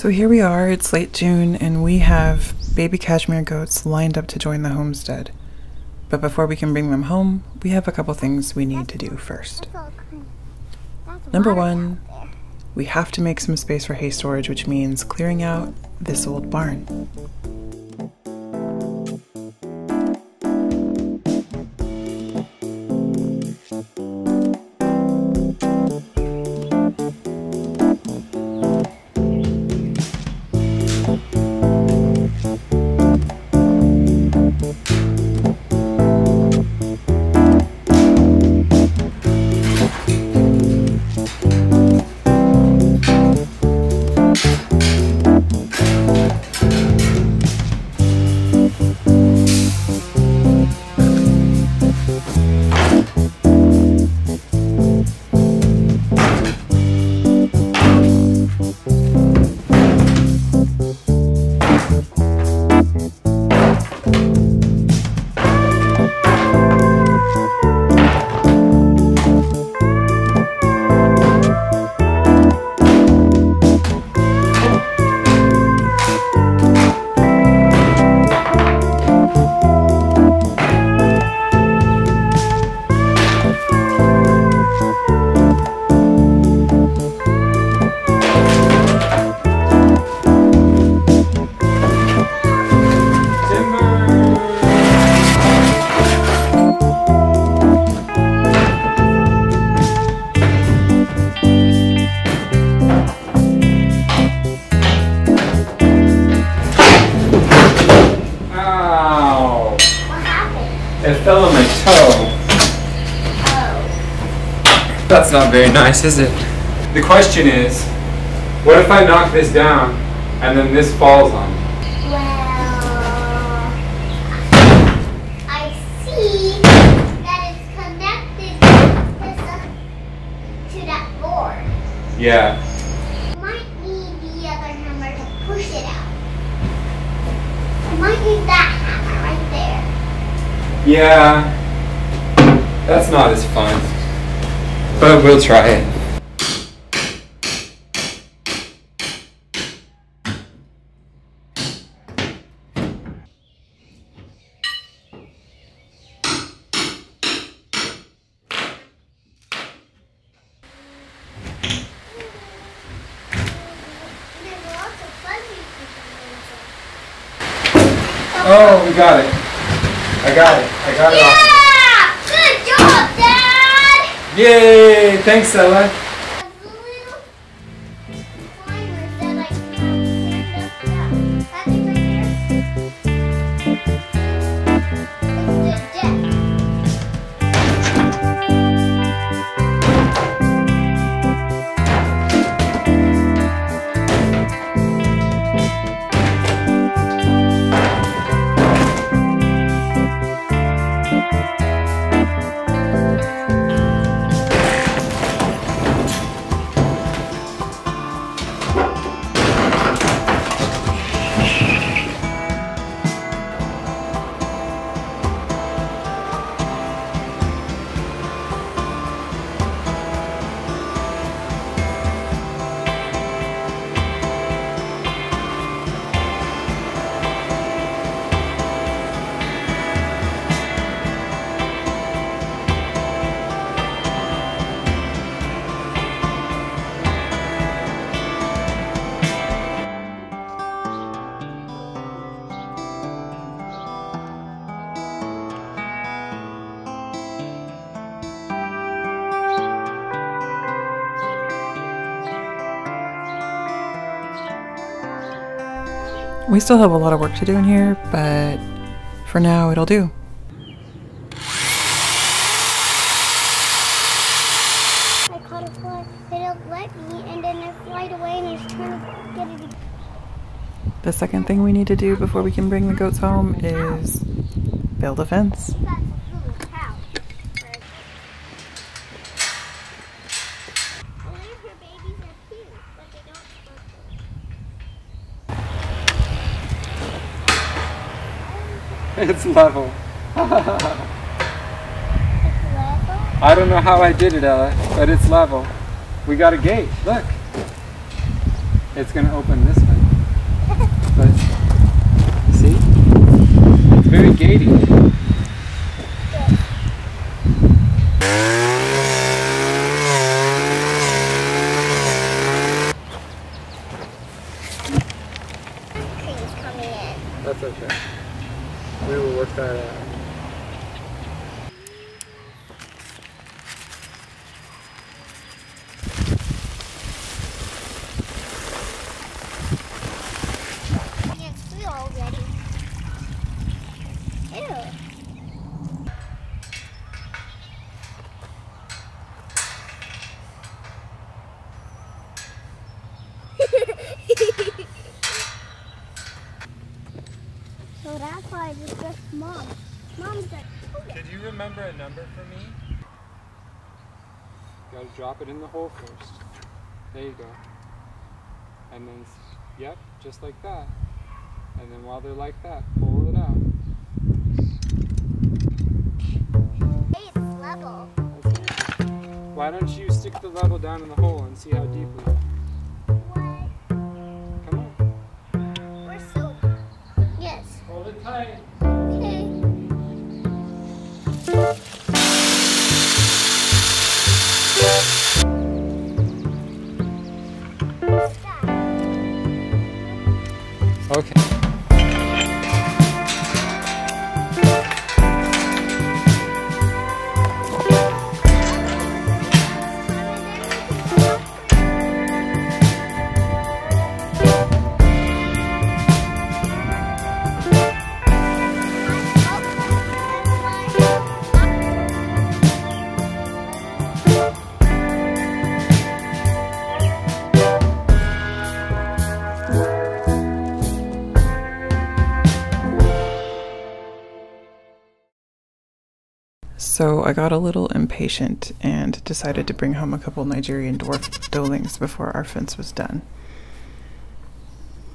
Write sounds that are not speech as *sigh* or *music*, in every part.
So here we are, it's late June, and we have baby cashmere goats lined up to join the homestead. But before we can bring them home, we have a couple things we need to do first. Number one, we have to make some space for hay storage, which means clearing out this old barn. That's not very nice, is it? The question is, what if I knock this down and then this falls on me? Well, I see that it's connected to, some, to that board. Yeah. Might need the other hammer to push it out. I might need that hammer right there. Yeah. That's not as fun. But we'll try it. There's lots of fuzzy Oh, we got it. I got it. I got it off. Yay! Thanks, Ella. We still have a lot of work to do in here, but for now it'll do. I caught a fly. They don't let me, and then I fly away and I was trying to get it. The second thing we need to do before we can bring the goats home is build a fence. That's a little cow. I wonder if her babies are cute, but they don't It's level. Level. I don't know how I did it, Ella, but it's level. We got a gate. Look. it's gonna open this way. *laughs* But see, it's very gating. Cream's coming in. That's okay. We will work that out. It's blue already. Ew. so that's why it's just mom. Mom's like, Could you remember a number for me? Gotta drop it in the hole first. There you go. And then, yep, just like that. And then while they're like that, pull it out. hey, it's level. Why don't you stick the level down in the hole and see how deeply? What? Come on. We're so. Yes. Hold it tight. Okay. Stop. So I got a little impatient and decided to bring home a couple Nigerian dwarf ducklings before our fence was done.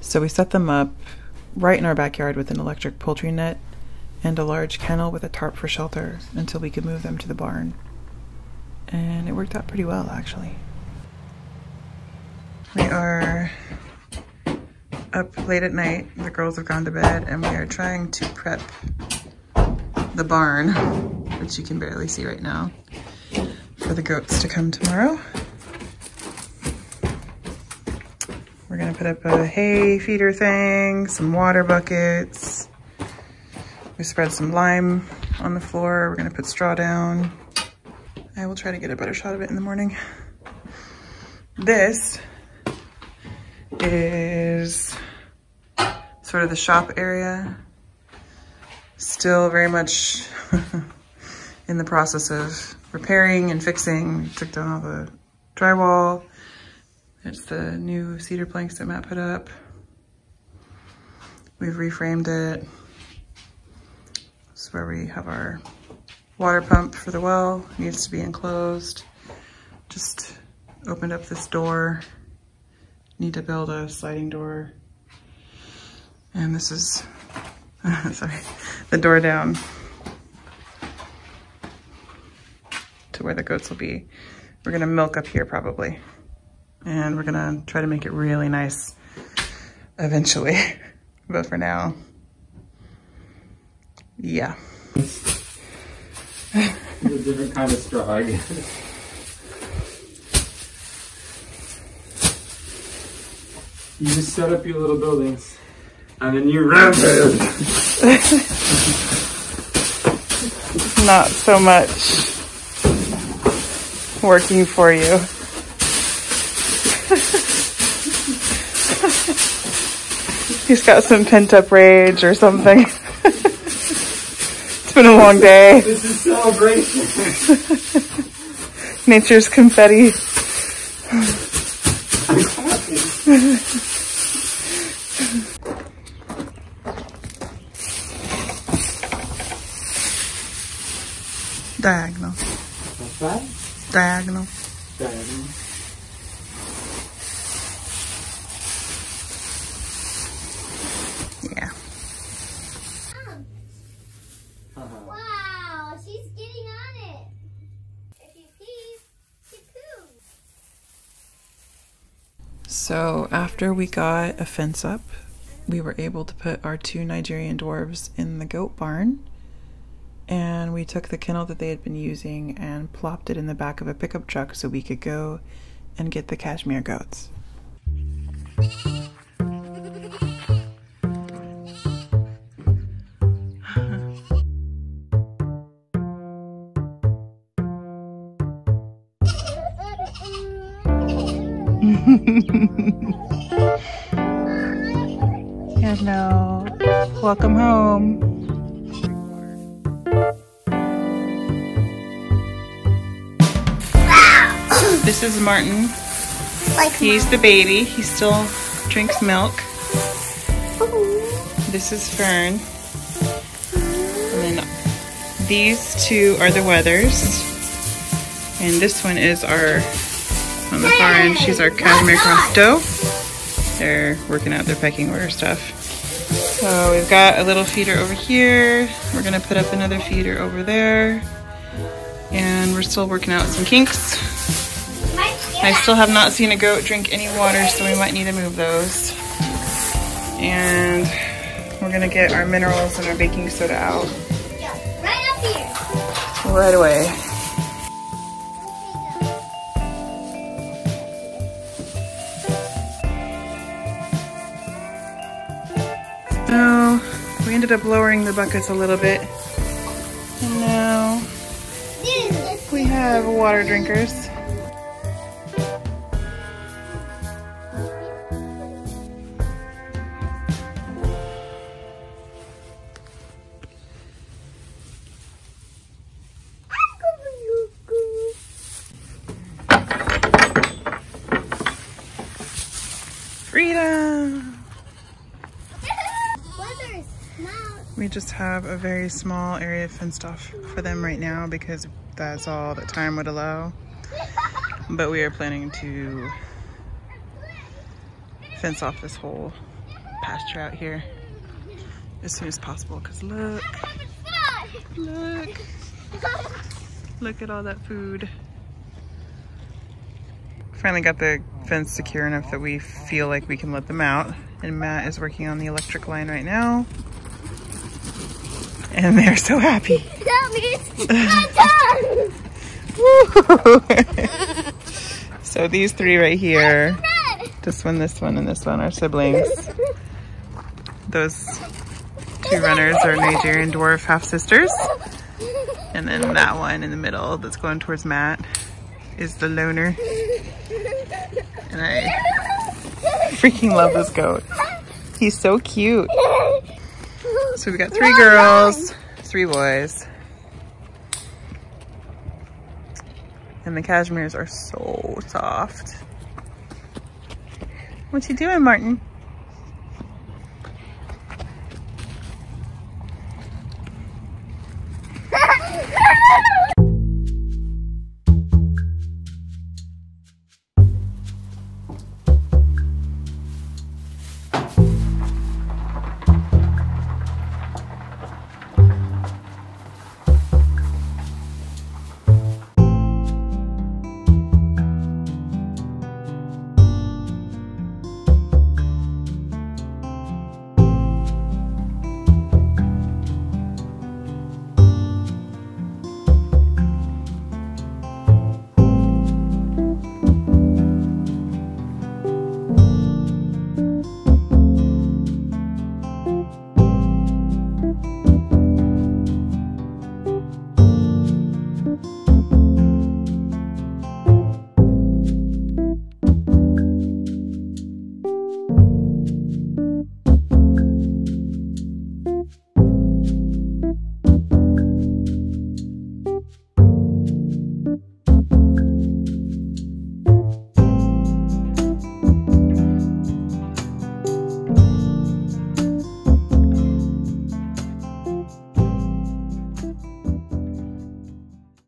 So we set them up right in our backyard with an electric poultry net and a large kennel with a tarp for shelter until we could move them to the barn. And it worked out pretty well, actually. We are up late at night. The girls have gone to bed, and we are trying to prep the barn, which you can barely see right now, for the goats to come tomorrow. We're gonna put up a hay feeder thing, some water buckets. We spread some lime on the floor. We're gonna put straw down. I will try to get a better shot of it in the morning. This is sort of the shop area still very much *laughs* in the process of repairing and fixing. We Took down all the drywall. It's the new cedar planks that Matt put up. We've reframed it. This is where we have our water pump for the well. needs to be enclosed. Just opened up this door. Need to build a sliding door. And this is *laughs* sorry, the door down to where the goats will be. We're gonna milk up here probably. And we're gonna try to make it really nice eventually. *laughs* but for now, yeah. It's a different kind of straw, I guess. You just set up your little buildings, and then you ramp it. Not so much working for you. He's got some pent up rage or something. it's been a long day. This is celebration. Nature's confetti. Diagonal. What's that? Diagonal. Diagonal. Yeah. Uh-huh. Wow, she's getting on it. If you please, she poo. So after we got a fence up, we were able to put our two Nigerian dwarves in the goat barn. And we took the kennel that they had been using and plopped it in the back of a pickup truck so we could go and get the cashmere goats. *laughs* Hello. Welcome home. This is Martin. Like He's the baby. He still drinks milk. Ooh. This is Fern. And then these two are the wethers. And this one is our, on the far end, she's our Cashmere Cross Doe. They're working out their pecking order stuff. So we've got a little feeder over here. We're gonna put up another feeder over there. And we're still working out some kinks. I still have not seen a goat drink any water, so we might need to move those. And we're gonna get our minerals and our baking soda out Right up here. right away. No, we ended up lowering the buckets a little bit. And now we have water drinkers. Freedom! We just have a very small area fenced off for them right now because that's all that time would allow. But we are planning to fence off this whole pasture out here as soon as possible because look, look, look at all that food. Finally got the fence secure enough that we feel like we can let them out. And Matt is working on the electric line right now. And they're so happy. *laughs* That means my turn. *laughs* so these three right here, this one, this one, and this one are siblings. Those two runners are Nigerian dwarf half sisters. And then that one in the middle that's going towards Matt is the loner. And *laughs* I freaking love this goat. He's so cute. So we've got three girls, three boys. And the cashmeres are so soft. What you doing, Martin?